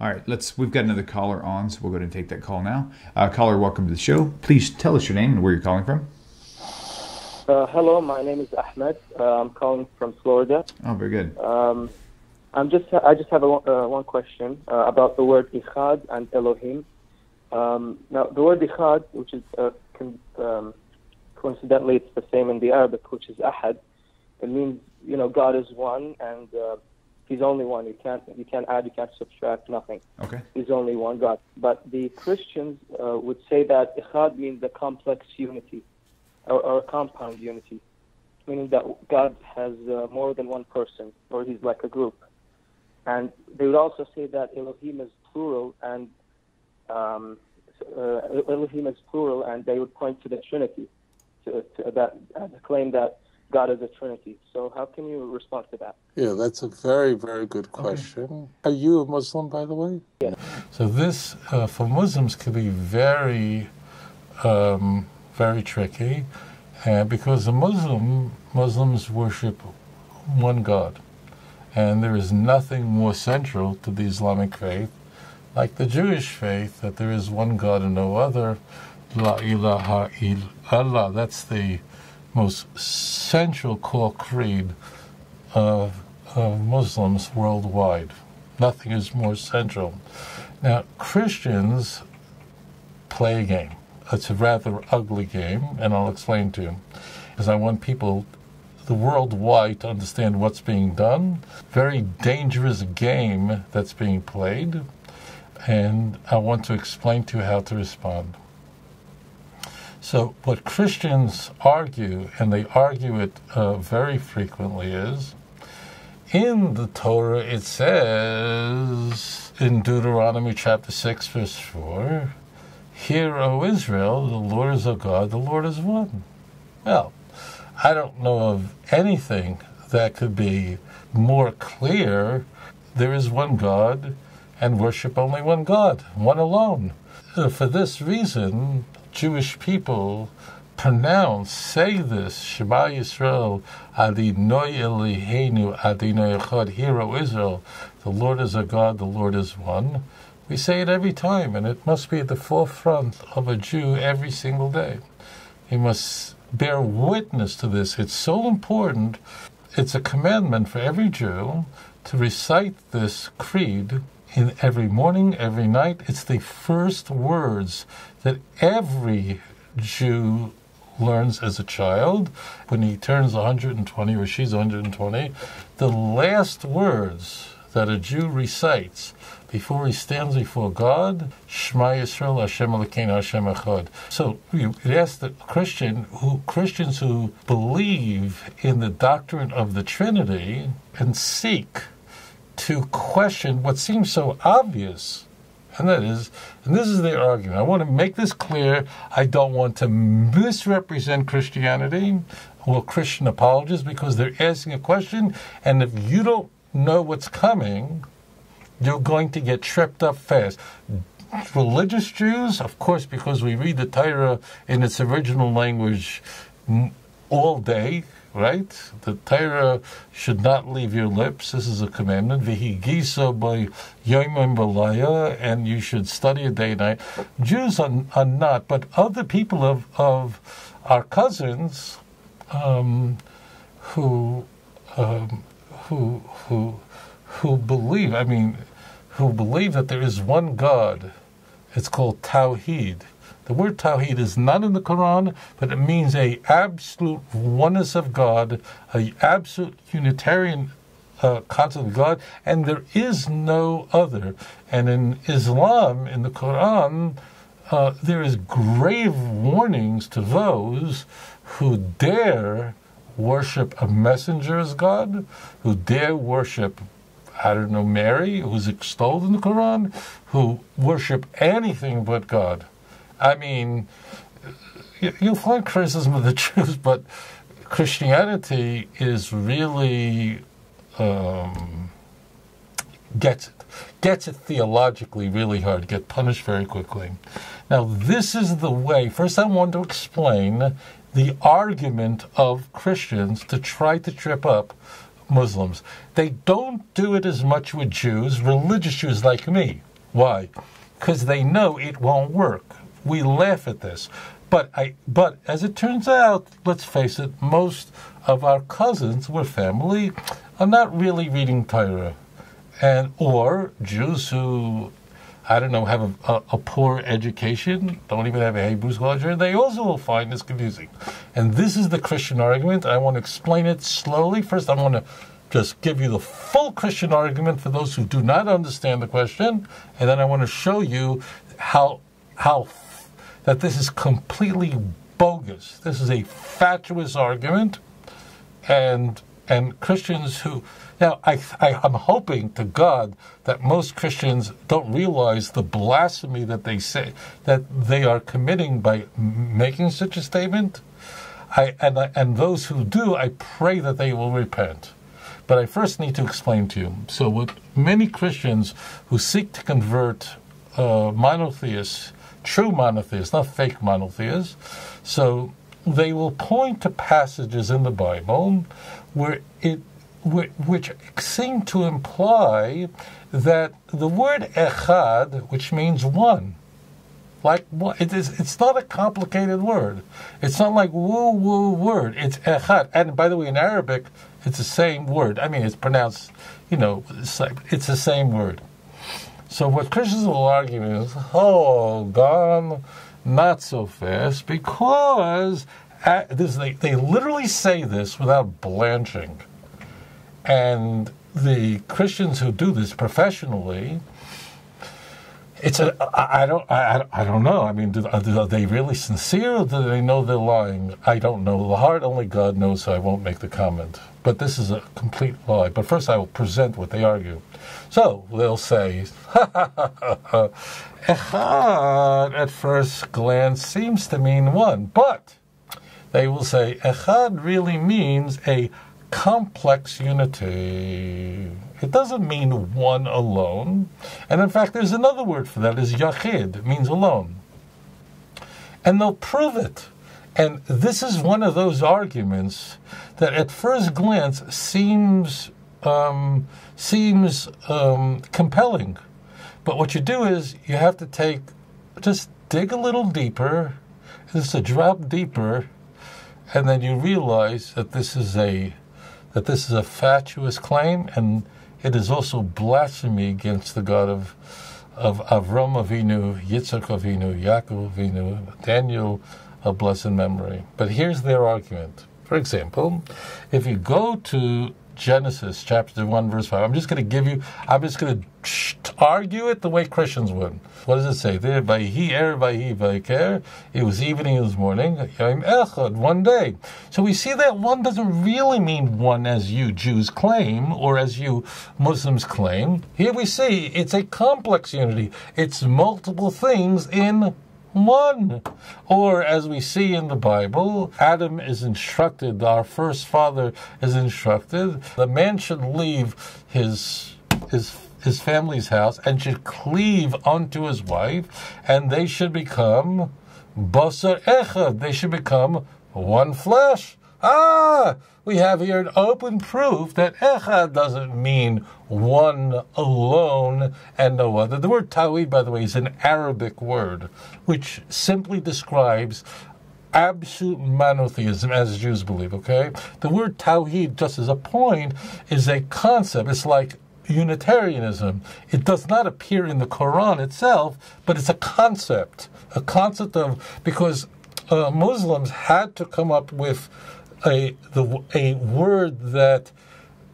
All right, let's. We've got another caller on, so we'll go ahead and take that call now. Uh, caller, welcome to the show. Please tell us your name and where you're calling from. Uh, hello, my name is Ahmed. Uh, I'm calling from Florida. Oh, very good. Um, I'm just I just have a, uh, one question uh, about the word Ichad and Elohim. Um, now, the word Ichad, which is uh, con- um, coincidentally it's the same in the Arabic, which is Ahad. It means you know God is one and uh, He's only one. You can't you can't add, you can't subtract, nothing. Okay. He's only one God. But the Christians uh, would say that Ichad means a complex unity or, or a compound unity, meaning that God has uh, more than one person, or He's like a group. And they would also say that Elohim is plural, and um, uh, Elohim is plural, and they would point to the Trinity, to, to that uh, claim that God is a Trinity. So how can you respond to that? Yeah, that's a very, very good question. Okay. Are you a Muslim, by the way? Yeah. So this, uh, for Muslims, can be very, um, very tricky, uh, because the Muslim Muslims worship one God, and there is nothing more central to the Islamic faith, like the Jewish faith, that there is one God and no other. La ilaha illallah. That's the most central core creed of, of Muslims worldwide. Nothing is more central. Now, Christians play a game. It's a rather ugly game, and I'll explain to you. Because I want people, the worldwide, to understand what's being done. Very dangerous game that's being played, and I want to explain to you how to respond. So, what Christians argue, and they argue it uh, very frequently, is in the Torah it says in Deuteronomy chapter 6, verse 4, Hear, O Israel, the Lord is a God, the Lord is one. Well, I don't know of anything that could be more clear. There is one God, and worship only one God, one alone. Uh, for this reason, Jewish people pronounce, say this, Shema Yisrael, Adonai Eloheinu, Adonai Echad, Hear, O Israel, the Lord is a God, the Lord is one. We say it every time, and it must be at the forefront of a Jew every single day. He must bear witness to this. It's so important. It's a commandment for every Jew to recite this creed in every morning, every night. It's the first words that every Jew learns as a child when he turns 120 or she's 120. The last words that a Jew recites before he stands before God, Shema Yisrael Hashem Elokeinu Hashem Echad. So ask the Christian who Christians who believe in the doctrine of the Trinity and seek to question what seems so obvious. And that is, and this is their argument. I want to make this clear. I don't want to misrepresent Christianity or Christian apologists because they're asking a question. And if you don't know what's coming, you're going to get tripped up fast. Religious Jews, of course, because we read the Torah in its original language all day, right? The Torah should not leave your lips. This is a commandment. Vihigisa by Yomim Balaya, and you should study it day and night. Jews are, are not, but other people of, of our cousins um, who, um, who, who, who believe, I mean, who believe that there is one God. It's called Tawheed the word Tawhid is not in the Quran, but it means a absolute oneness of God, a absolute Unitarian uh, concept of God, and there is no other. And in Islam, in the Quran, uh, there is grave warnings to those who dare worship a messenger as God, who dare worship I don't know, Mary, who's extolled in the Quran, who worship anything but God. I mean, you'll find criticism of the Jews, but Christianity is really um, gets it gets it theologically really hard, get punished very quickly. Now, this is the way. First, I want to explain the argument of Christians to try to trip up Muslims. They don't do it as much with Jews, religious Jews like me. Why? Because they know it won't work. We laugh at this. But I but as it turns out, let's face it, most of our cousins were family are not really reading Torah. And or Jews who I don't know, have a, a, a, poor education, don't even have a Hebrew scholarship, they also will find this confusing. And this is the Christian argument. I want to explain it slowly. First, I want to just give you the full Christian argument for those who do not understand the question, and then I want to show you how how that this is completely bogus. This is a fatuous argument, and and Christians who now I, I am hoping to God that most Christians don't realize the blasphemy that they say that they are committing by making such a statement. I and I, and those who do, I pray that they will repent. But I first need to explain to you. So, with many Christians who seek to convert uh, monotheists, true monotheists, not fake monotheists, so they will point to passages in the Bible where it which seem to imply that the word echad, which means one, like it is, it's not a complicated word. It's not like woo woo word. It's echad, and by the way, in Arabic, it's the same word. I mean, it's pronounced, you know, it's, the same word. So what Christians will argue is, oh, gone not so fast, because at, this, they, they literally say this without blanching. And the Christians who do this professionally, it's a I don't I, I don't know. I mean, do, uh, are they really sincere, or do they know they're lying? I don't know. The heart only God knows. So I won't make the comment. But this is a complete lie. But first, I will present what they argue. So they'll say, "Echad" at first glance seems to mean one, but they will say "Echad" really means a complex unity. It doesn't mean one alone. And in fact, there's another word for that is yachid, it means alone. And they'll prove it. And this is one of those arguments that at first glance seems um, seems um, compelling. But what you do is you have to take just dig a little deeper, just a drop deeper, and then you realize that this is a that this is a fatuous claim and it is also blasphemy against the God of of Avram Avinu, Yitzchak Avinu, Yaakov Avinu, Daniel of blessed memory. But here's their argument. For example, if you go to Genesis chapter 1, verse 5. I'm just going to give you, I'm just going to argue it the way Christians would. What does it say there? Vayhi er vayhi vayker. It was evening, it was morning. One day. So we see that one doesn't really mean one as you Jews claim or as you Muslims claim. Here we see it's a complex unity. It's multiple things in one. Or, as we see in the Bible, Adam is instructed, our first father is instructed, the man should leave his, his, his family's house and should cleave unto his wife, and they should become basar echad, they should become one flesh. Ah, we have here an open proof that echad doesn't mean one alone and no other. The word tawhid, by the way, is an Arabic word which simply describes absolute monotheism as Jews believe, okay? The word tawhid, just as a point, is a concept. It's like Unitarianism. It does not appear in the Quran itself, but it's a concept. A concept of, because uh, Muslims had to come up with a the a word that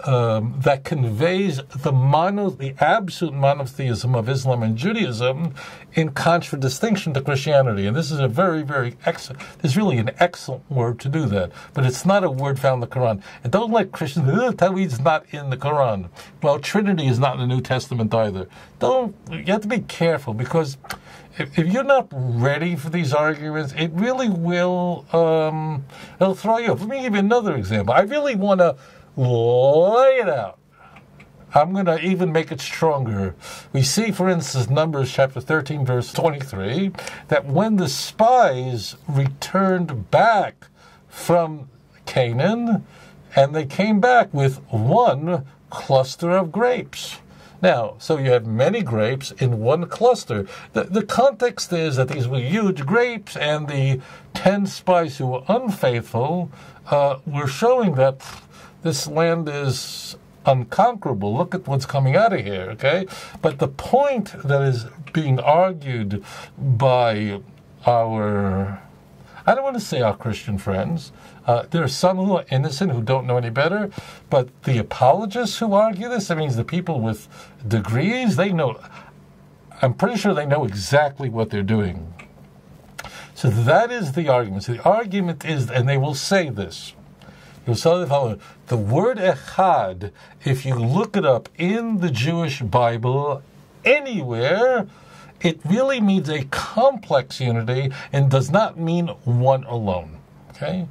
um, that conveys the mono, the absolute monotheism of Islam and Judaism in contradistinction to Christianity. And this is a very, very excellent, is really an excellent word to do that. But it's not a word found in the Quran. And don't let Christians, Tawhid is not in the Quran. Well, Trinity is not in the New Testament either. Don't, you have to be careful because if, if, you're not ready for these arguments, it really will um, it'll throw you off. Let me give you another example. I really want to lay it out. I'm going to even make it stronger. We see, for instance, Numbers chapter 13, verse 23, that when the spies returned back from Canaan, and they came back with one cluster of grapes. Now, so you have many grapes in one cluster. The, the context is that these were huge grapes, and the ten spies who were unfaithful uh, were showing that this land is unconquerable. Look at what's coming out of here, okay? But the point that is being argued by our, I don't want to say our Christian friends, uh, there are some who are innocent who don't know any better, but the apologists who argue this, that means the people with degrees, they know, I'm pretty sure they know exactly what they're doing. So that is the argument. So the argument is, and they will say this. You'll say the following: the word echad, if you look it up in the Jewish Bible, anywhere, it really means a complex unity and does not mean one alone. Okay?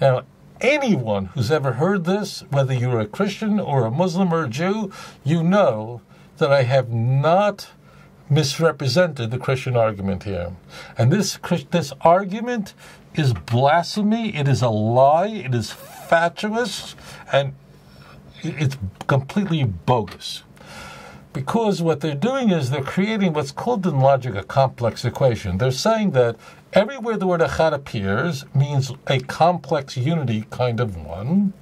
Now, anyone who's ever heard this, whether you're a Christian or a Muslim or a Jew, you know that I have not misrepresented the Christian argument here. And this this argument is blasphemy, it is a lie, it is fatuous, and it's completely bogus. Because what they're doing is they're creating what's called in logic a complex equation. They're saying that everywhere the word echad appears means a complex unity kind of one.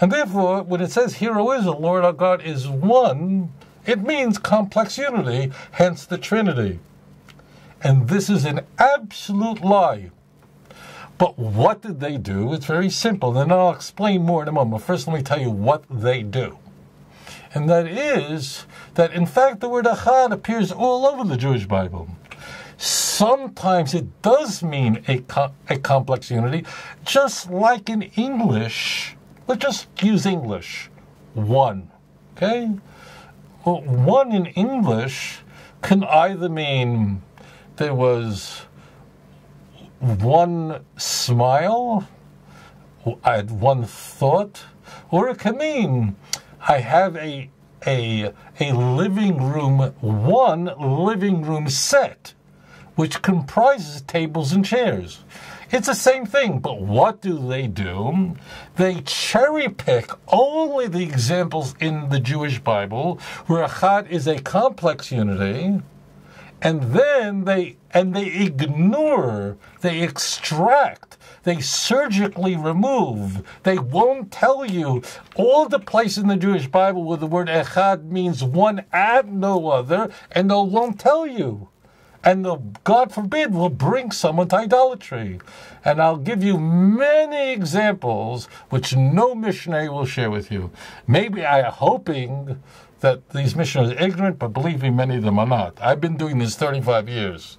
And therefore, when it says, Hero is the Lord our God is one, it means complex unity, hence the Trinity. And this is an absolute lie. But what did they do? It's very simple. And I'll explain more in a moment. First, let me tell you what they do. And that is that, in fact, the word echad appears all over the Jewish Bible. Sometimes it does mean a, co- a complex unity, just like in English. Let's just use English. One. Okay? Well, one in English can either mean there was one smile, I had one thought, or it can mean I have a a a living room one living room set which comprises tables and chairs. It's the same thing, but what do they do? They cherry pick only the examples in the Jewish Bible where Echad is a complex unity, and then they and they ignore, they extract, they surgically remove. They won't tell you all the places in the Jewish Bible where the word echad means one and no other, and they won't tell you. And the, God forbid will bring someone to idolatry. And I'll give you many examples which no missionary will share with you. Maybe I am hoping that these missionaries are ignorant, but believe me, many of them are not. I've been doing this 35 years.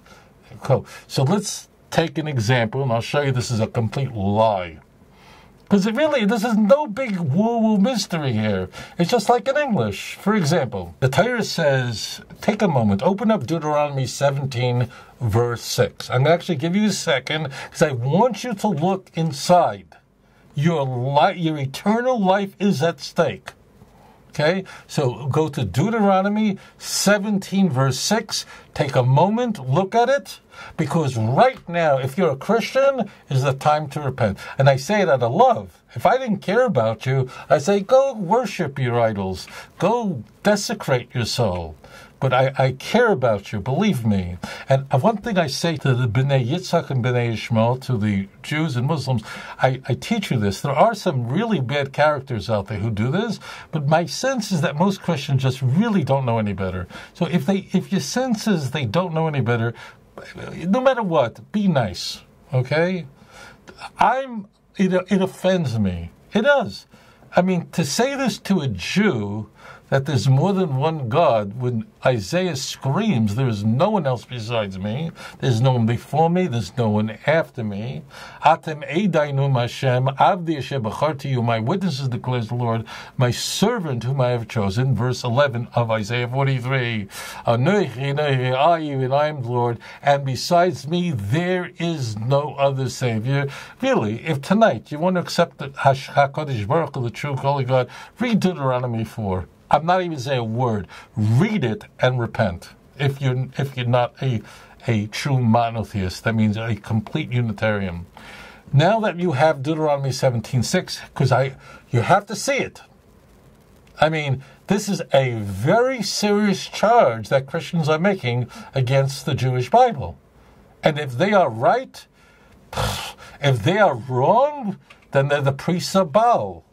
So let's take an example, and I'll show you this is a complete lie. Because really, this is no big woo woo mystery here. It's just like in English. For example, the Torah says, take a moment, open up Deuteronomy 17, verse 6. I'm going to actually give you a second because I want you to look inside. Your, li- your eternal life is at stake. Okay, so go to Deuteronomy 17, verse 6. Take a moment, look at it, because right now, if you're a Christian, is the time to repent. And I say it out of love. If I didn't care about you, I say, go worship your idols, go desecrate your soul but I, I, care about you, believe me. And uh, one thing I say to the Bnei Yitzhak and Bnei Ishmael, to the Jews and Muslims, I, I, teach you this. There are some really bad characters out there who do this, but my sense is that most Christians just really don't know any better. So if they, if your sense is they don't know any better, no matter what, be nice, okay? I'm, it, it offends me. It does. I mean, to say this to a Jew, that there's more than one God when Isaiah screams, There is no one else besides me, there's no one before me, there's no one after me. Atem Eidainu Hashem, Avdi Hashem you, my witnesses declares the Lord, my servant whom I have chosen. Verse 11 of Isaiah 43. I am the Lord, and besides me there is no other Savior. Really, if tonight you want to accept the HaKadosh Baruch the true holy God, read Deuteronomy 4. I'm not even saying a word. Read it and repent. If you're if you're not a a true monotheist, that means a complete Unitarian. now that you have Deuteronomy 17:6, because I you have to see it. I mean, this is a very serious charge that Christians are making against the Jewish Bible. And if they are right, if they are wrong, then they're the priests of Baal.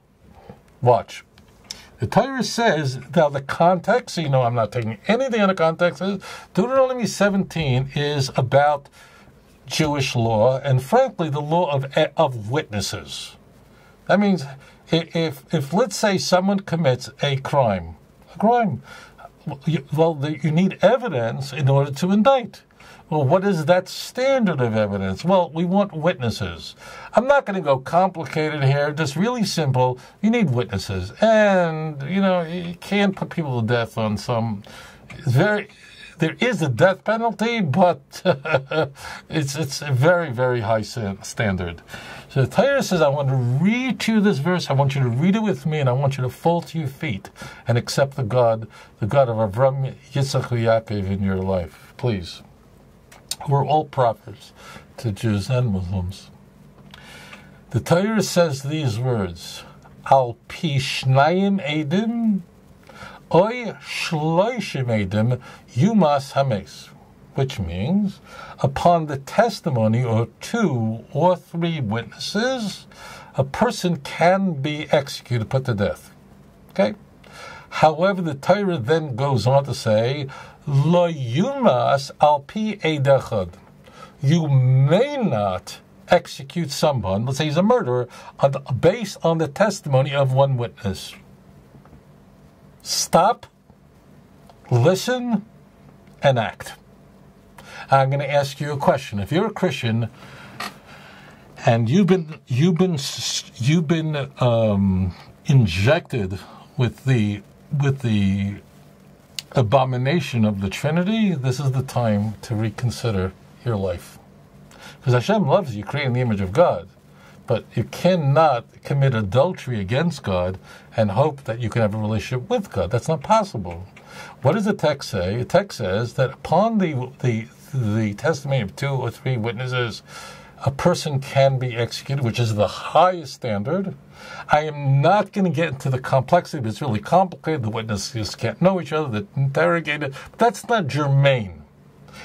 Watch. The Torah says, now the context, you know, I'm not taking anything out of context. Deuteronomy 17 is about Jewish law and, frankly, the law of, eh, of witnesses. That means if, if, let's say, someone commits a crime, a crime, well, you need evidence in order to indict. Well, what is that standard of evidence? Well, we want witnesses. I'm not going to go complicated here, just really simple. You need witnesses. And, you know, you can't put people to death on some very there is a death penalty, but it's it's a very very high standard. So the Torah says, I want to read to you this verse. I want you to read it with me, and I want you to fall to your feet and accept the God, the God of Avram, Yitzchak, Yaakov in your life, please. We're all prophets to Jews and Muslims. The Torah says these words, Al pishnayim edim, oy shloishim edim, yumas hames, which means, upon the testimony of two or three witnesses, a person can be executed, put to death. Okay? However, the Torah then goes on to say, Lo yumas al pi. You may not execute someone, let's say he's a murderer, based on the testimony of one witness. Stop, listen, and act. I'm going to ask you a question. If you're a Christian and you've been you've been you've been um, injected with the with the abomination of the Trinity, this is the time to reconsider your life. Because Hashem loves you, creating the image of God. But you cannot commit adultery against God and hope that you can have a relationship with God. That's not possible. What does the text say? The text says that upon the, the, the testimony of two or three witnesses, a person can be executed, which is the highest standard. I am not going to get into the complexity, it's really complicated. The witnesses can't know each other, they're interrogated. That's not germane.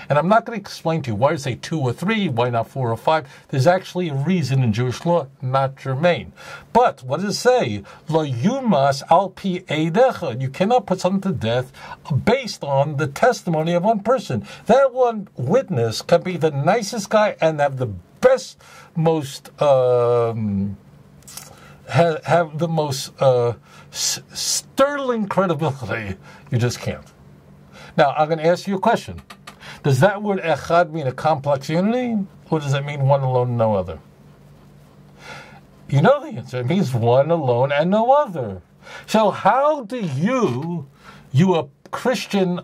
And I'm not going to explain to you why I say two or three, why not four or five. There's actually a reason in Jewish law, not germane. But what does it say? Lo yumas al pi eidecha. You cannot put someone to death based on the testimony of one person. That one witness can be the nicest guy and have the best, most um, have, have the most uh, sterling credibility. You just can't. Now I'm going to ask you a question. Does that word echad mean a complex unity, or does it mean one alone, and no other? You know the answer. It means one alone and no other. So how do you, you a Christian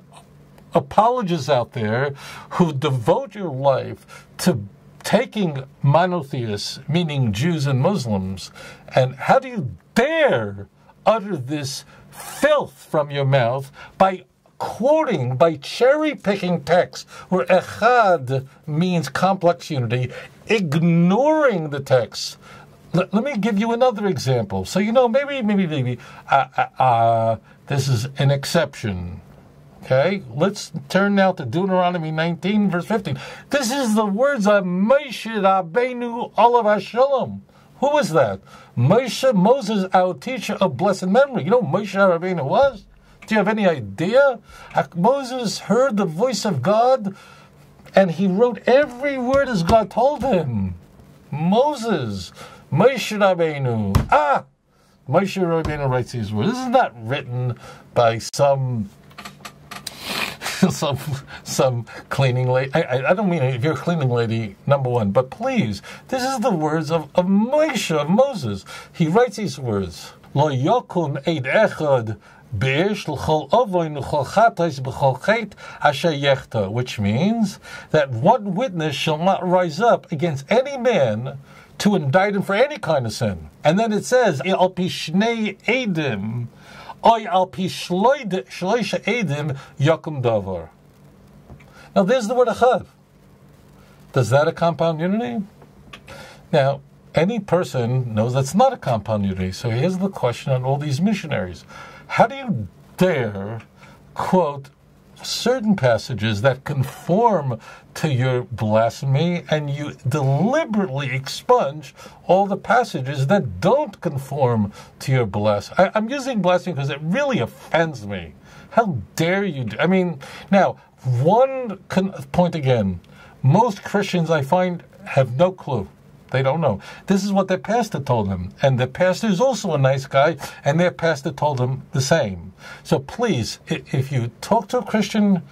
apologists out there who devote your life to taking monotheists, meaning Jews and Muslims, and how do you dare utter this filth from your mouth by quoting, by cherry picking texts where echad means complex unity, ignoring the text. Let, let, me give you another example. So, you know, maybe, maybe, maybe uh, uh, uh, this is an exception. Okay, let's turn now to Deuteronomy 19, verse 15. This is the words of Moshe Rabbeinu Olav Hashalom. Who was that? Moshe, Moses, our teacher of blessed memory. You know Moshe Rabbeinu was? Do you have any idea? Moses heard the voice of God and he wrote every word as God told him. Moses, Moshe Rabbeinu. Ah! Moshe Rabbeinu writes these words. This is not that written by some some some cleaning lady. I, I, don't mean if you're a cleaning lady, number one, but please, this is the words of, of Moshe, of Moses. He writes these words. Lo yokun eid echad which means that one witness shall not rise up against any man to indict him for any kind of sin. And then it says, oy al pishloisha edim yakum davar. Now there's the word achad. Does that a compound unity? Now, any person knows that's not a compound unity. So here's the question on all these missionaries How do you dare quote certain passages that conform to your blasphemy and you deliberately expunge all the passages that don't conform to your blasphemy. I, am using blasphemy because it really offends me. How dare you? Do, I mean, now, one con- point again most Christians I find have no clue. They don't know. This is what their pastor told them. And their pastor is also a nice guy, and their pastor told them the same. So please, if you talk to a Christian,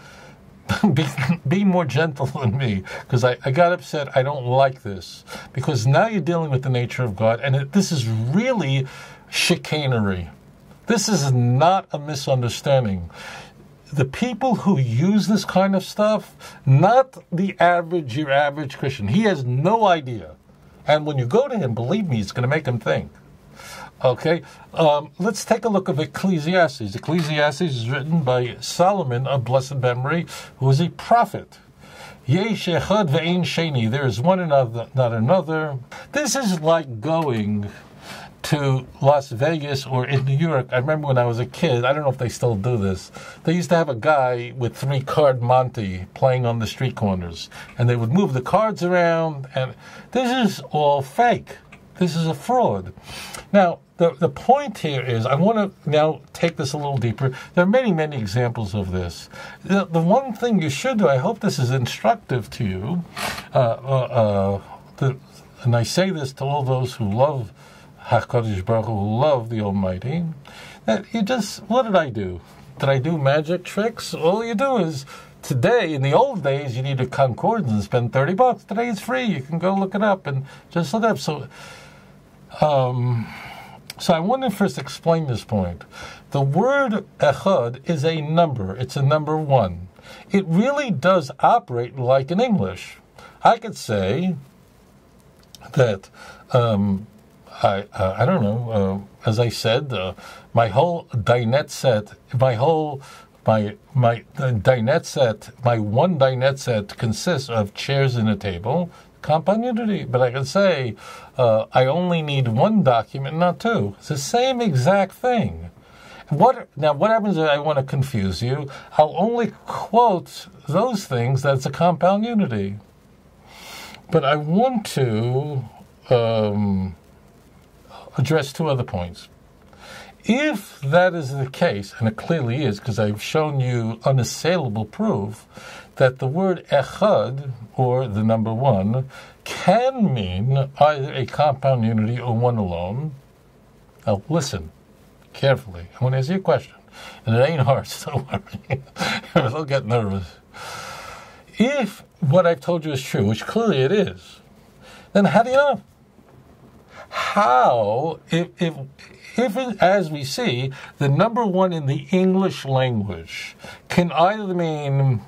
be, be more gentle than me, because I, I got upset. I don't like this. Because now you're dealing with the nature of God, and it, this is really chicanery. This is not a misunderstanding the people who use this kind of stuff, not the average, your average Christian. He has no idea. And when you go to him, believe me, it's going to make him think. Okay, um, let's take a look at Ecclesiastes. Ecclesiastes is written by Solomon of blessed memory, who was a prophet. There is one another, not another. This is like going to Las Vegas or in New York. I remember when I was a kid, I don't know if they still do this. They used to have a guy with three card Monte playing on the street corners, and they would move the cards around, and this is all fake. This is a fraud. Now, the, the point here is I want to now take this a little deeper. There are many, many examples of this. The, the one thing you should do, I hope this is instructive to you, uh, uh, uh, the, and I say this to all those who love HaKadosh Baruch Hu, love the Almighty, that you just, what did I do? Did I do magic tricks? All you do is, today, in the old days, you need a concordance and spend 30 bucks. Today it's free. You can go look it up and just look it up. So, um, so I want to first explain this point. The word echad is a number. It's a number one. It really does operate like in English. I could say that um, I uh, I don't know. Uh, as I said, uh, my whole dinette set, my whole my my dinette set, my one dinette set consists of chairs and a table, compound unity. But I can say uh, I only need one document, not two. It's the same exact thing. What now? What happens if I want to confuse you? I'll only quote those things that's a compound unity. But I want to. Um, address two other points. If that is the case, and it clearly is, because I've shown you unassailable proof that the word echad, or the number one, can mean either a compound unity or one alone. Now listen carefully. I want to ask you a question, and it ain't hard, so don't worry. get nervous. If what I've told you is true, which clearly it is, then how do you know? How, if, if, if as we see, the number one in the English language can either mean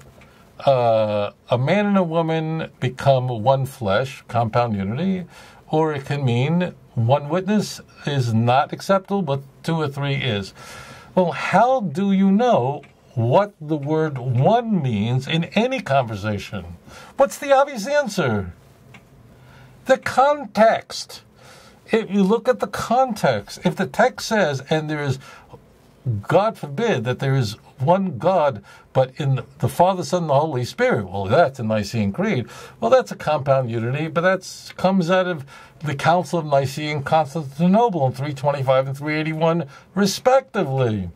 uh, a man and a woman become one flesh, compound unity, or it can mean one witness is not acceptable, but two or three is. Well, how do you know what the word one means in any conversation? What's the obvious answer? The context if you look at the context, if the text says, and there is, God forbid, that there is one God, but in the Father, Son, and the Holy Spirit, well, that's a Nicene Creed. Well, that's a compound unity, but that comes out of the Council of Nicaea and Constantinople in 325 and 381, respectively.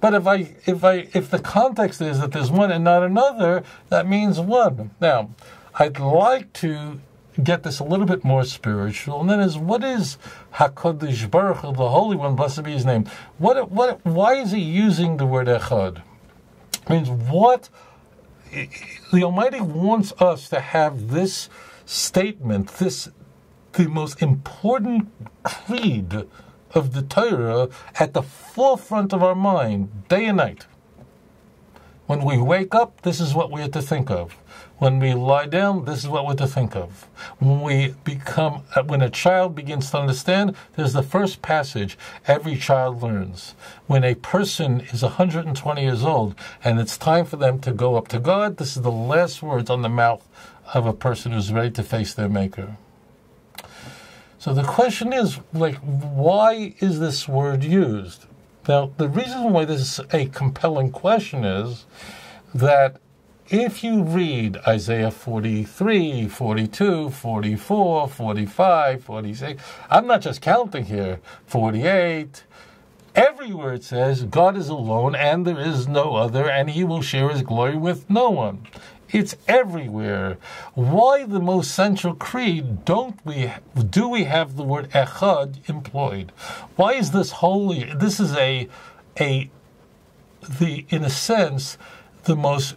But if I if I if the context is that there's one and not another, that means one. Now, I'd like to get this a little bit more spiritual. And then is what is Hakadosh Baruch Hu, the Holy One, blessed be His name? What what why is He using the word Echad? It means what the Almighty wants us to have this statement, this the most important creed of the Torah at the forefront of our mind, day and night. When we wake up, this is what we have to think of. When we lie down, this is what we're to think of. When we become, when a child begins to understand, there's the first passage every child learns. When a person is 120 years old and it's time for them to go up to God, this is the last words on the mouth of a person who's ready to face their Maker. So the question is, like, why is this word used? Now, the reason why this is a compelling question is that if you read Isaiah 43, 42, 44, 45, 46, I'm not just counting here, 48, everywhere it says God is alone and there is no other, and he will share his glory with no one. It's everywhere. Why the most central creed don't we do we have the word echad employed? Why is this holy? This is a a the in a sense the most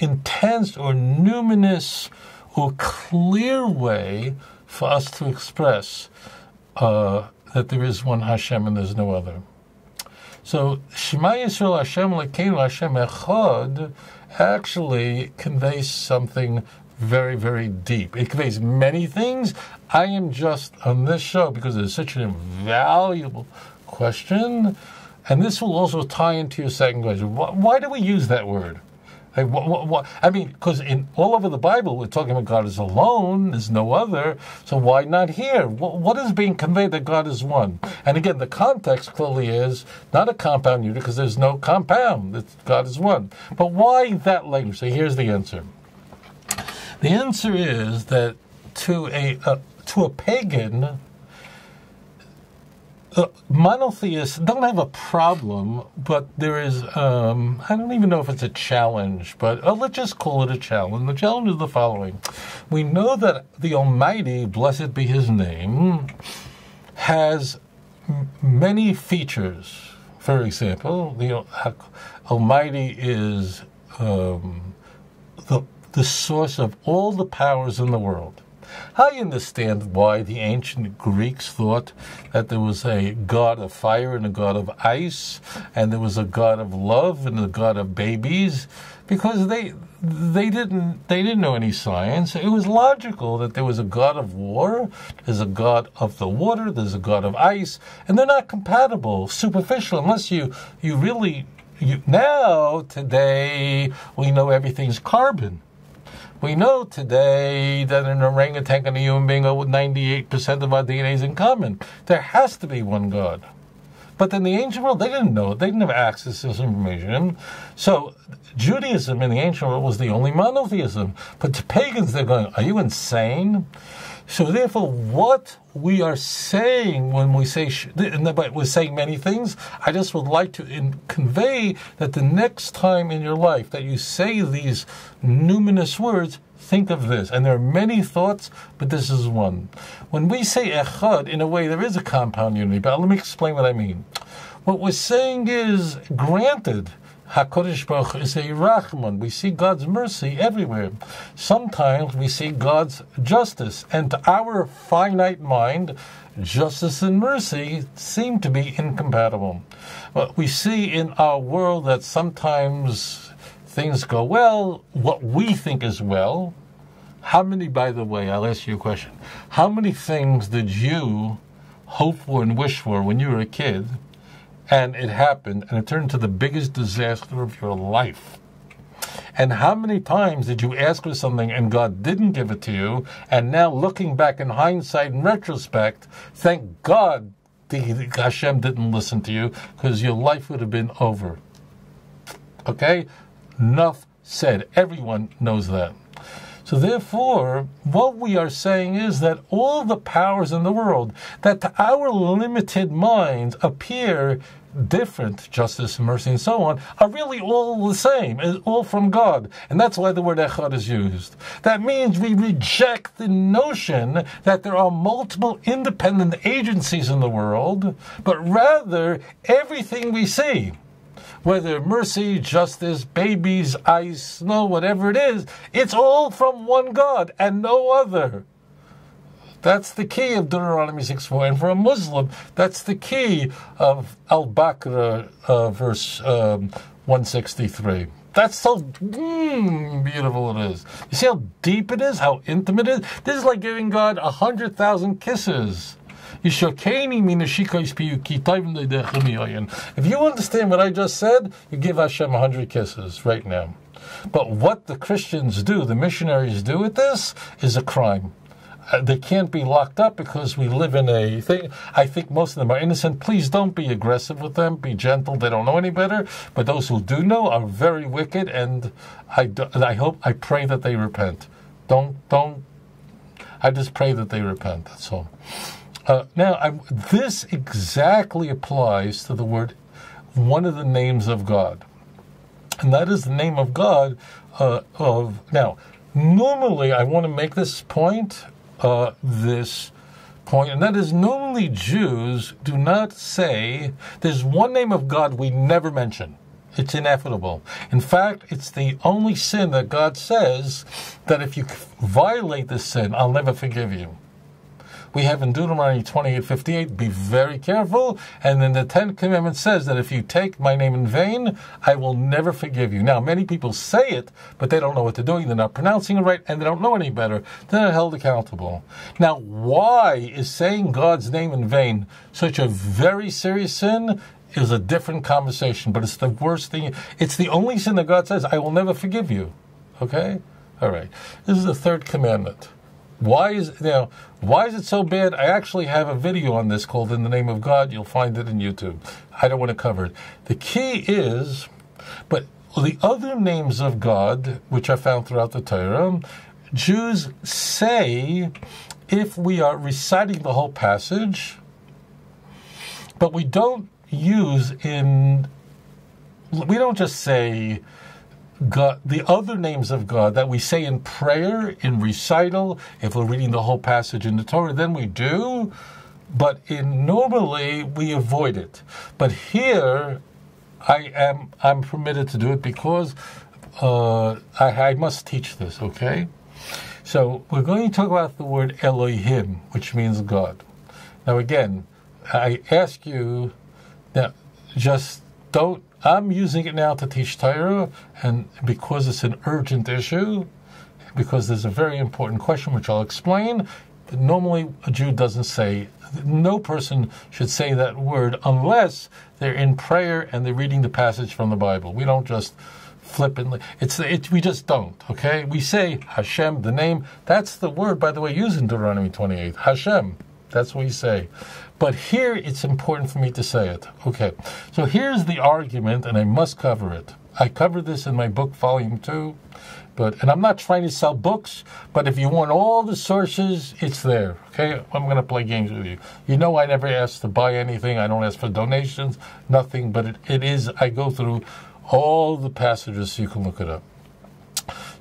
intense or numinous or clear way for us to express uh, that there is one Hashem and there's no other. So Shema Yisrael Hashem Lekeinu Hashem Echad actually conveys something very, very deep. It conveys many things. I am just on this show because it's such an invaluable question. And this will also tie into your second question. Why, why do we use that word? Like, what, what, what, I mean, because in all over the Bible, we're talking about God is alone, there's no other. So why not here? what is being conveyed that God is one? And again, the context clearly is not a compound unit because there's no compound. It's, God is one. But why that language? So here's the answer. The answer is that to a, a to a pagan, uh, monotheists don't have a problem, but there is, um, I don't even know if it's a challenge, but uh, let's just call it a challenge. The challenge is the following We know that the Almighty, blessed be his name, has many features. For example, the Almighty is um, the, the source of all the powers in the world. I understand why the ancient Greeks thought that there was a god of fire and a god of ice, and there was a god of love and a god of babies, because they they didn't they didn't know any science. It was logical that there was a god of war, there's a god of the water, there's a god of ice, and they're not compatible, superficial, unless you you really you, now today we know everything's carbon. We know today that an orangutan and a human being with 98% of our DNA is in common. There has to be one God. But in the ancient world, they didn't know. They didn't have access to this information. So Judaism in the ancient world was the only monotheism. But to pagans, they're going, Are you insane? So therefore, what we are saying when we say, and we're saying many things, I just would like to convey that the next time in your life that you say these numinous words, think of this. And there are many thoughts, but this is one. When we say echad, in a way, there is a compound unity, but let me explain what I mean. What we're saying is, granted, HaKadosh Baruch is a Rachman. We see God's mercy everywhere. Sometimes we see God's justice, and to our finite mind, justice and mercy seem to be incompatible. But we see in our world that sometimes things go well, what we think is well. How many, by the way, I'll ask you a question. How many things did you hope for and wish for when you were a kid? And it happened, and it turned into the biggest disaster of your life. And how many times did you ask for something and God didn't give it to you? And now, looking back in hindsight, and retrospect, thank God the, Hashem didn't listen to you because your life would have been over. Okay? Enough said. Everyone knows that. So therefore, what we are saying is that all the powers in the world that to our limited minds appear different, justice, mercy, and so on, are really all the same, all from God. And that's why the word echad is used. That means we reject the notion that there are multiple independent agencies in the world, but rather everything we see, whether mercy, justice, babies, ice, snow, whatever it is, it's all from one God and no other. That's the key of Deuteronomy 6.4. And for a Muslim, that's the key of Al-Baqarah, uh, verse um, 163. That's so mm, beautiful it is. You see how deep it is, how intimate it is? This is like giving God a If you understand what I just said, you give Hashem a hundred kisses right now. But what the Christians do, the missionaries do with this, is a crime uh, they can't be locked up because we live in a thing. I think most of them are innocent. Please don't be aggressive with them. Be gentle. They don't know any better. But those who do know are very wicked, and I, I hope, I pray that they repent. Don't, don't. I just pray that they repent. That's all. Uh, now, I'm, this exactly applies to the word, one of the names of God, and that is the name of God. Uh, of now, normally, I want to make this point uh, this point, and that is normally Jews do not say there's one name of God we never mention. It's inevitable. In fact, it's the only sin that God says that if you violate this sin, I'll never forgive you we have in Deuteronomy 28 58, be very careful. And then the 10th commandment says that if you take my name in vain, I will never forgive you. Now, many people say it, but they don't know what they're doing. They're not pronouncing it right, and they don't know any better. They're not held accountable. Now, why is saying God's name in vain such a very serious sin? Is a different conversation, but it's the worst thing. It's the only sin that God says, I will never forgive you. Okay? All right. This is the third commandment. Why is know why is it so bad? I actually have a video on this called "In the Name of God." You'll find it in YouTube. I don't want to cover it. The key is, but the other names of God, which I found throughout the Torah, Jews say if we are reciting the whole passage, but we don't use in we don't just say God, the other names of God that we say in prayer, in recital, if we're reading the whole passage in the Torah, then we do. But in normally we avoid it. But here, I am I'm permitted to do it because uh, I, I must teach this. Okay, so we're going to talk about the word Elohim, which means God. Now again, I ask you now, just don't I'm using it now to teach Torah, and because it's an urgent issue, because there's a very important question which I'll explain. Normally, a Jew doesn't say, no person should say that word unless they're in prayer and they're reading the passage from the Bible. We don't just flippantly. It's it, we just don't. Okay, we say Hashem, the name. That's the word, by the way, used in Deuteronomy 28. Hashem. That's what we say. But here it's important for me to say it. Okay, so here's the argument, and I must cover it. I cover this in my book, Volume 2. But, and I'm not trying to sell books, but if you want all the sources, it's there. Okay, I'm going to play games with you. You know, I never ask to buy anything. I don't ask for donations, nothing. But it, it is. I go through all the passages so you can look it up.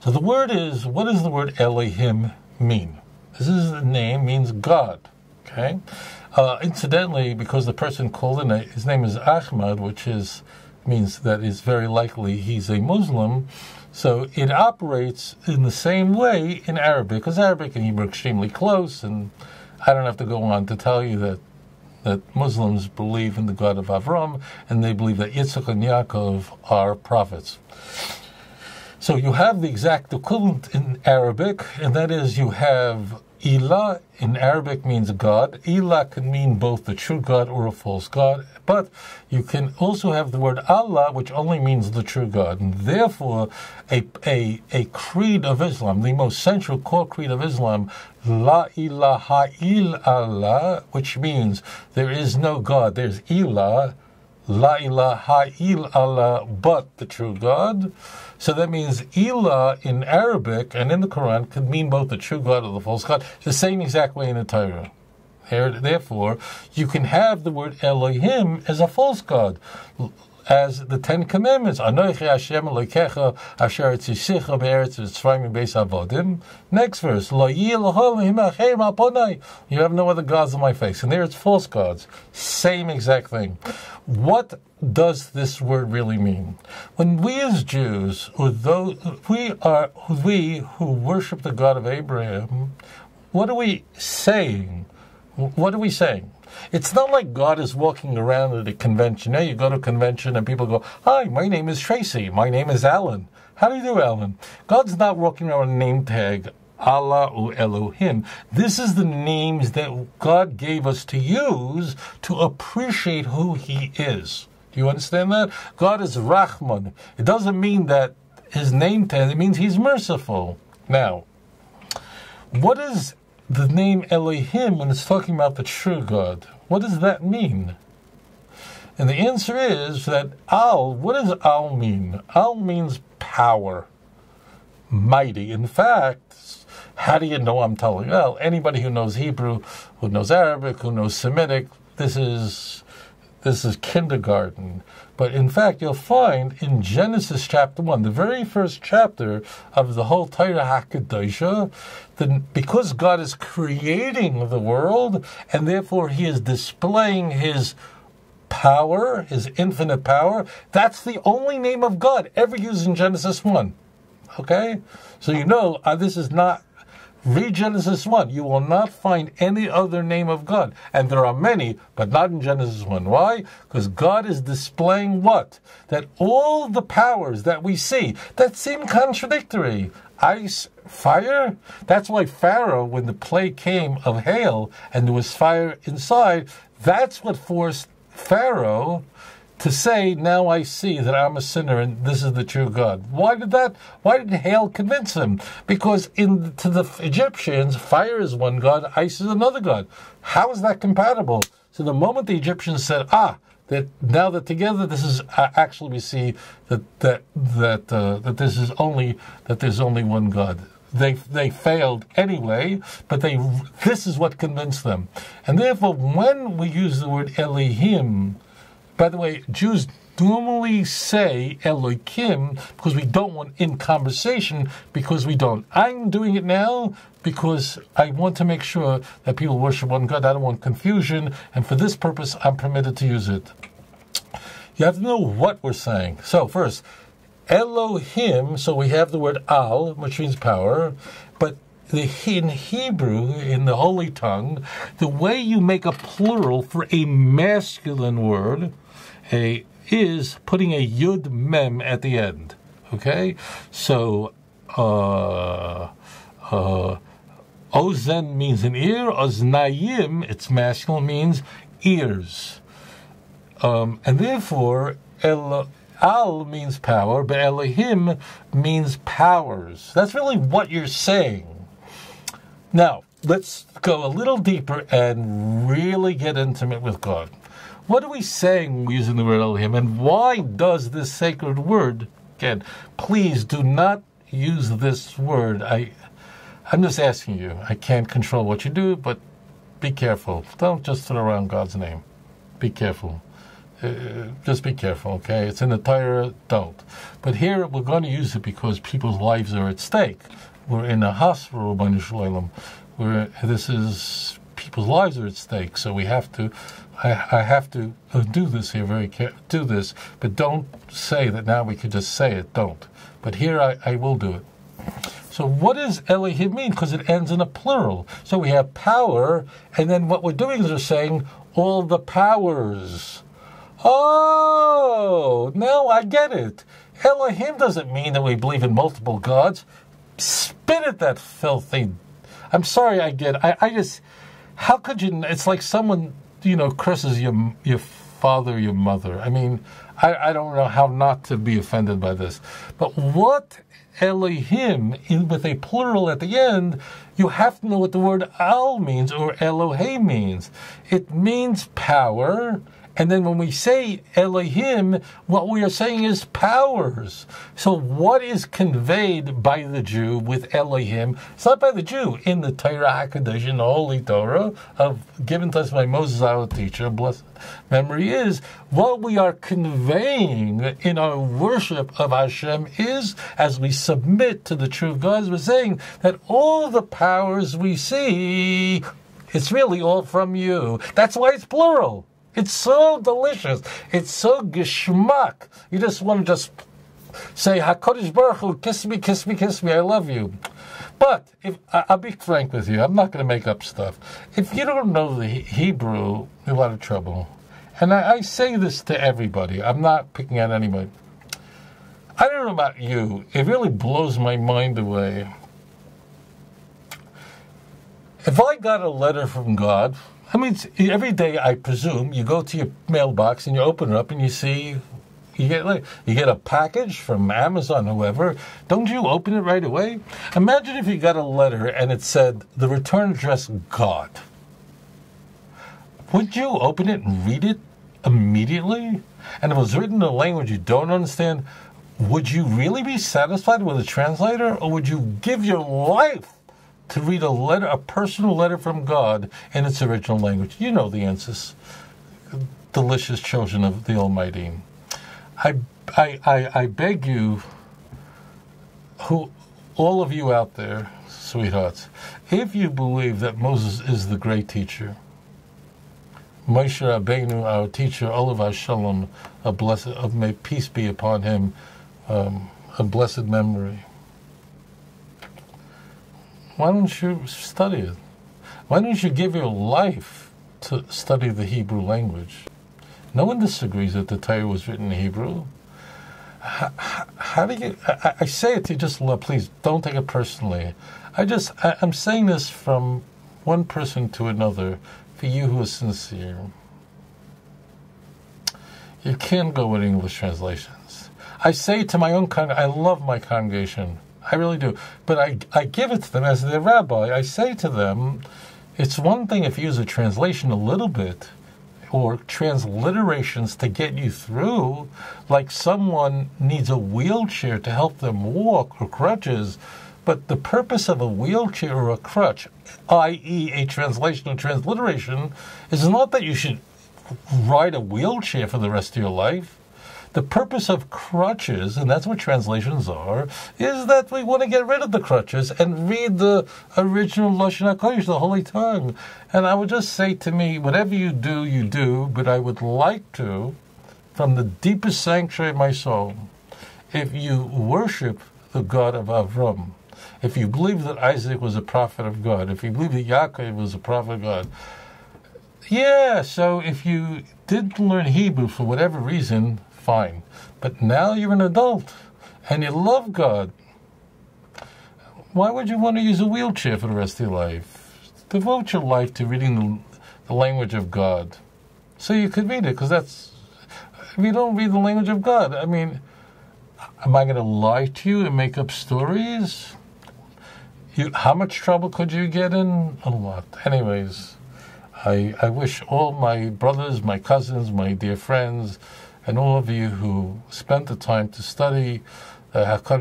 So the word is. What does the word Elohim mean? This is the name means God. Okay. Uh, incidentally, because the person called in, his name is Ahmad, which is means that is very likely he's a Muslim. So it operates in the same way in Arabic, because Arabic and Hebrew are extremely close, and I don't have to go on to tell you that that Muslims believe in the God of Avram, and they believe that Yitzchak and Yaakov are prophets. So you have the exact equivalent in Arabic, and that is you have Ilah in Arabic means God. Ilah can mean both the true God or a false God, but you can also have the word Allah, which only means the true God. And therefore, a, a, a creed of Islam, the most central core creed of Islam, La ilaha illallah, which means there is no God, there's Ilah, La ilaha illallah, but the true God. So that means Ilah in Arabic and in the Quran could mean both the true God or the false God, the same exact way in the Torah. Therefore, you can have the word Elohim as a false God as the Ten Commandments. Anoichi Hashem Elokecha Asher Tzisicha Be'eretz Mitzrayim Beis Avodim. Next verse. Lo You have no other gods on my face. And there it's false gods. Same exact thing. What does this word really mean? When we as Jews, or those, we are we who worship the God of Abraham, what are we saying? What are we saying? It's not like God is walking around at a convention. Now you go to a convention and people go, Hi, my name is Tracy. My name is Alan. How do you do, Alan? God's not walking around with a name tag, Allah or Elohim. This is the names that God gave us to use to appreciate who He is. Do you understand that? God is Rahman. It doesn't mean that His name tag, it means He's merciful. Now, what is the name Elohim when it's talking about the true God? What does that mean? And the answer is that Al, what does Al mean? Al means power, mighty. In fact, how do you know I'm telling you? Well, anybody who knows Hebrew, who knows Arabic, who knows Semitic, this is this is kindergarten. But in fact, you'll find in Genesis chapter 1, the very first chapter of the whole Torah HaKadoshah, that because God is creating the world, and therefore He is displaying His power, His infinite power, that's the only name of God ever used in Genesis 1. Okay? So you know, uh, this is not Read Genesis 1. You will not find any other name of God. And there are many, but not in Genesis 1. Why? Because God is displaying what? That all the powers that we see that seem contradictory ice, fire. That's why Pharaoh, when the plague came of hail and there was fire inside, that's what forced Pharaoh to say, now I see that I'm a sinner and this is the true God. Why did that? Why did hail convince him? Because in to the Egyptians, fire is one God, ice is another God. How is that compatible? So the moment the Egyptians said, ah, that now that together this is uh, actually we see that that that uh, that this is only that there's only one God. They they failed anyway, but they this is what convinced them, and therefore when we use the word Elohim by the way, Jews normally say Elohim because we don't want in conversation because we don't. I'm doing it now because I want to make sure that people worship one God. I don't want confusion, and for this purpose, I'm permitted to use it. You have to know what we're saying. So, first, Elohim, so we have the word Al, which means power, but the, in Hebrew, in the Holy Tongue, the way you make a plural for a masculine word, a is putting a yud mem at the end. Okay, so uh, uh, ozen means an ear. Oznayim, it's masculine, means ears, um, and therefore el, al means power, but Elohim means powers. That's really what you're saying. Now let's go a little deeper and really get intimate with God. What are we saying using the word Elohim? And why does this sacred word, again, please do not use this word. I, I'm just asking you. I can't control what you do, but be careful. Don't just throw around God's name. Be careful. Uh, just be careful, okay? It's an entire don't. But here we're going to use it because people's lives are at stake. We're in a hospital, where this is people's lives are at stake. So we have to I, I have to uh, do this here very care- do this, but don't say that now we could just say it. Don't. But here I, I will do it. So what does Elohim mean? Because it ends in a plural. So we have power, and then what we're doing is we're saying all the powers. Oh, now I get it. Elohim doesn't mean that we believe in multiple gods. Spit at that filthy. I'm sorry, I get. I, I just. How could you? It's like someone you know, curses your your father, your mother. I mean, I, I don't know how not to be offended by this. But what Elohim, in, with a plural at the end, you have to know what the word Al means or Elohim means. It means power and then when we say Elohim, what we are saying is powers. So what is conveyed by the Jew with Elohim? It's not by the Jew in the Torah HaKadosh, in the Holy Torah, of given to us by Moses, our teacher, blessed memory is, what we are conveying in our worship of Hashem is, as we submit to the true God, we're saying that all the powers we see, it's really all from you. That's why it's plural. It's so delicious. It's so geschmack. You just want to just say, HaKadosh Baruch Hu, kiss me, kiss me, kiss me, I love you. But if I'll be frank with you, I'm not going to make up stuff. If you don't know the Hebrew, you're a lot of trouble. And I, I say this to everybody. I'm not picking on anybody. I don't know about you. It really blows my mind away. If I got a letter from God, I mean, every day, I presume, you go to your mailbox and you open it up and you see, You get you get a package from Amazon, whoever. Don't you open it right away? Imagine if you got a letter and it said the return address God. Would you open it and read it immediately? And if it was written in a language you don't understand, would you really be satisfied with a translator, or would you give your life to read a letter, a personal letter from God in its original language? You know the answers. Delicious children of the Almighty. I, I, I, I beg you, who, all of you out there, sweethearts, if you believe that Moses is the great teacher, Moshe Rabbeinu, our teacher, Olav Shalom, a blessed, may peace be upon him, um, a blessed memory. Why don't you study it? Why don't you give your life to study the Hebrew language? No one disagrees that the Torah was written in Hebrew. How, how do you? I, I, say it to you, just love. Please don't take it personally. I just I, I'm saying this from one person to another for you who is sincere. You can't go with English translations. I say to my own con I love my congregation. I really do. But I, I give it to them as their rabbi. I say to them, it's one thing if you use a translation a little bit or transliterations to get you through, like someone needs a wheelchair to help them walk or crutches. But the purpose of a wheelchair or a crutch, i.e., a translation or transliteration, is not that you should ride a wheelchair for the rest of your life. The purpose of crutches, and that's what translations are, is that we want to get rid of the crutches and read the original Lashon HaKodesh, the Holy Tongue. And I would just say to me, whatever you do, you do, but I would like to, from the deepest sanctuary of my soul, if you worship the God of Avram, if you believe that Isaac was a prophet of God, if you believe that Yaakov was a prophet of God, yeah, so if you didn't learn Hebrew for whatever reason, fine. But now you're an adult and you love God. Why would you want to use a wheelchair for the rest of your life? Devote your life to reading the, the language of God. So you could read it, because that's. If you don't read the language of God, I mean, am I going to lie to you and make up stories? You, how much trouble could you get in? A lot. Anyways. I, I wish all my brothers, my cousins, my dear friends, and all of you who spent the time to study uh, that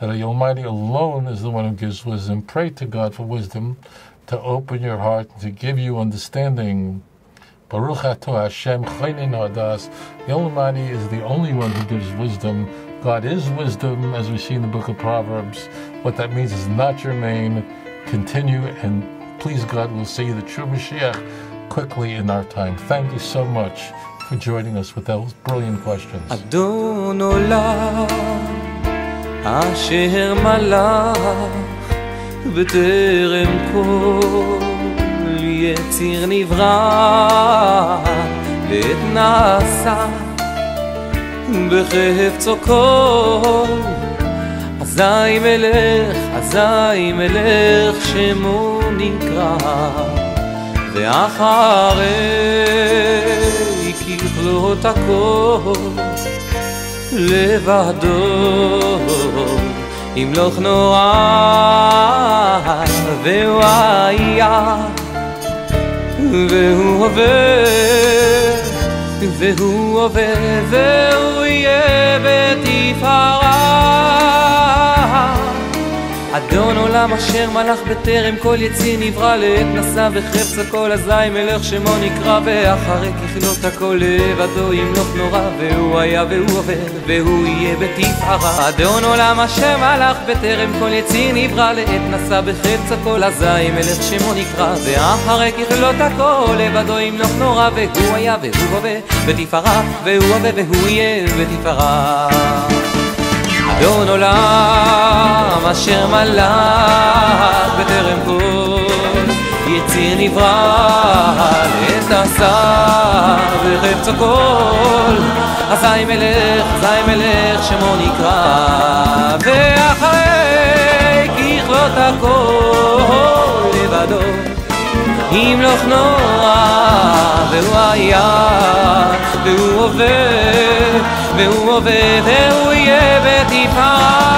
the Almighty alone is the one who gives wisdom. Pray to God for wisdom to open your heart and to give you understanding. Baruch Hashem The Almighty is the only one who gives wisdom. God is wisdom, as we see in the book of Proverbs. What that means is not your name. Continue and please God, we'll see the true Mashiach quickly in our time. Thank you so much for joining us with those brilliant questions. אדון עולם אשר מלך בטרם כל יציר נברא ועת נעשה בחפצו כל אזי מלך, אזי מלך שמו נקרא ואחרי ככלות הכל לבדו. ימלוך נורא והוא היה והוא עובר והוא עובר והוא יהיה בתפארה אדון עולם אשר מלך בטרם כל יציר נברא לעת נשא וחפץ הכל אזי מלך שמו נקרא ואחרי ככלות הכל לבדו ימלוך נורא והוא היה והוא עובר והוא יהיה בתפארה אדון עולם אשר מלך בטרם כל יציר נברא לעת נשא בחפץ הכל אזי מלך שמו נקרא ואחרי ככלות הכל לבדו ימלוך נורא והוא היה והוא עובר בתפארה והוא עובר והוא יהיה בתפארה אדון עולם אשר מלך בטרם כל. יציר נברא לעת עשה וחפצו כל אזי מלך, אזי מלך שמו נקרא. ואחרי ככלות הכל לבדו ימלוך נורא והוא היה והוא עובד והוא עובד והוא יהיה בתפארה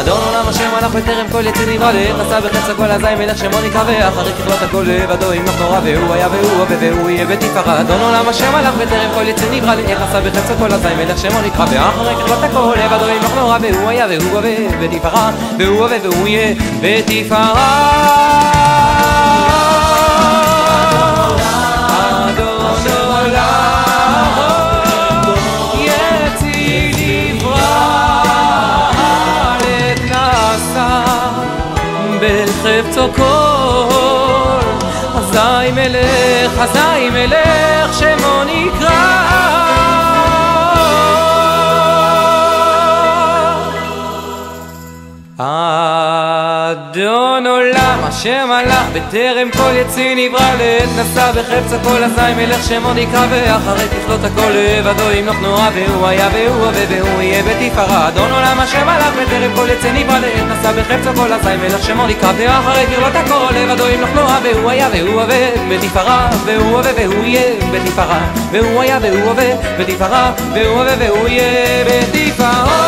אדון עולם השם מלך בטרם כל יציר נברא לעת עשה בחץ הכל אזי מלך שמו נקרא ואחרי ככלות הכל לבדו ימלוך נורא והוא היה והוא עובד והוא יהיה בתפארה אדון עולם השם מלך בטרם כל יציר נברא לעת עשה בחץ הכל אזי מלך שמו נקרא ואחרי ככלות הכל לבדו ימלוך נורא והוא היה והוא עובד והוא עובד והוא יהיה בתפארה בחפצו כל אזי מלך, אזי מלך השם הלך בטרם כל יציא נברא לעת נשא בחפץ הכל אזי מלך שמו נקרא ואחרי ככלות הכל לבדו ימלוך נורא והוא היה והוא הווה והוא יהיה בתפארה. אדון עולם השם הלך בטרם כל יציא נברא לעת נשא בחפץ הכל אזי מלך שמו נקרא ואחרי ככלות הכל לבדו ימלוך נורא והוא היה והוא הווה בתפארה והוא הווה והוא יהיה בתפארה. והוא היה והוא הווה בתפארה והוא הווה והוא יהיה בתפארה